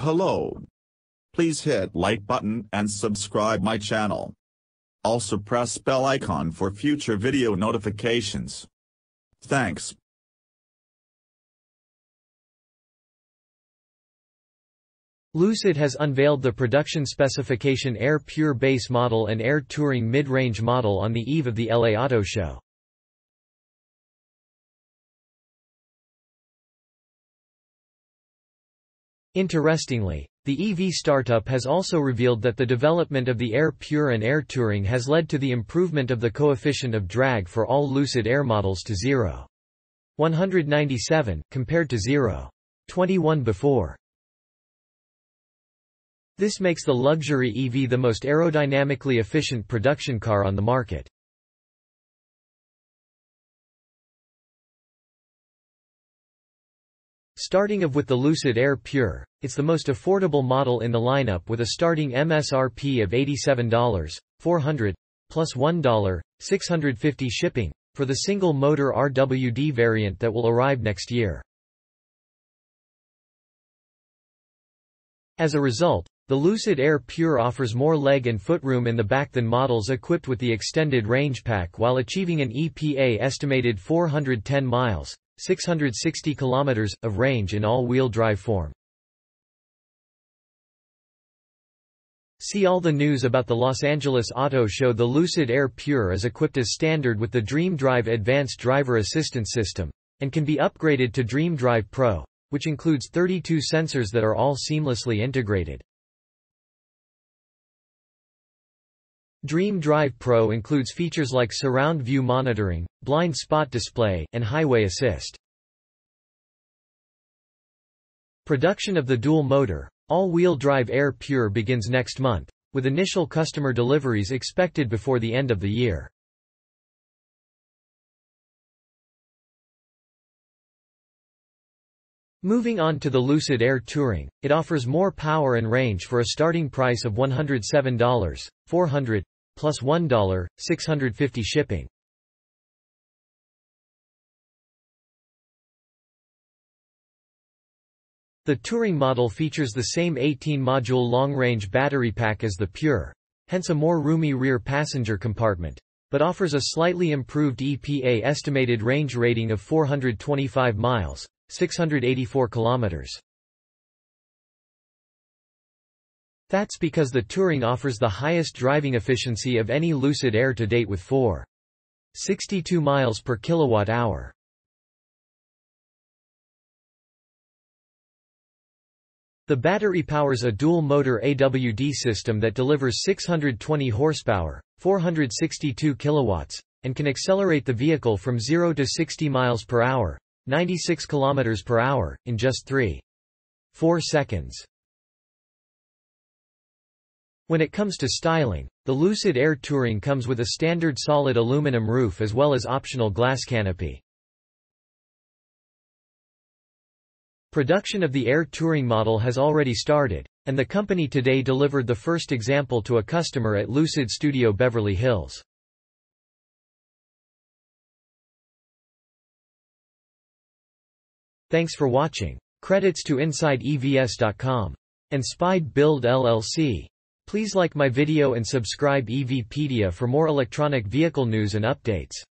Hello. Please hit like button and subscribe my channel. Also press bell icon for future video notifications. Thanks. Lucid has unveiled the production specification Air Pure base model and Air Touring mid-range model on the eve of the LA Auto Show. Interestingly, the EV startup has also revealed that the development of the Air Pure and Air Touring has led to the improvement of the coefficient of drag for all Lucid Air models to 0. 197, compared to 0. 21 before. This makes the luxury EV the most aerodynamically efficient production car on the market. Starting of with the Lucid Air Pure, it's the most affordable model in the lineup with a starting MSRP of $87, 400 plus $1, 650 shipping, for the single-motor RWD variant that will arrive next year. As a result, the Lucid Air Pure offers more leg and footroom in the back than models equipped with the extended range pack while achieving an EPA estimated 410 miles 660 kilometers of range in all-wheel drive form. See all the news about the Los Angeles Auto Show The Lucid Air Pure is equipped as standard with the Dream Drive Advanced Driver Assistance System, and can be upgraded to Dream Drive Pro, which includes 32 sensors that are all seamlessly integrated. Dream Drive Pro includes features like surround view monitoring, blind spot display, and highway assist. Production of the dual-motor, all-wheel drive Air Pure begins next month, with initial customer deliveries expected before the end of the year. Moving on to the Lucid Air Touring, it offers more power and range for a starting price of $107, 400 plus $1, 650 shipping. The Touring model features the same 18-module long-range battery pack as the Pure, hence a more roomy rear passenger compartment, but offers a slightly improved EPA estimated range rating of 425 miles, 684 kilometers. That's because the Touring offers the highest driving efficiency of any Lucid Air to date with 4.62 miles per kilowatt hour. The battery powers a dual-motor AWD system that delivers 620 horsepower, 462 kilowatts, and can accelerate the vehicle from 0 to 60 miles per hour, 96 kilometers per hour, in just 3.4 seconds. When it comes to styling, the Lucid Air Touring comes with a standard solid aluminum roof as well as optional glass canopy. Production of the Air Touring model has already started, and the company today delivered the first example to a customer at Lucid Studio Beverly Hills. Thanks for watching. Credits to InsideEVS.com. And Spide Build LLC. Please like my video and subscribe EVpedia for more electronic vehicle news and updates.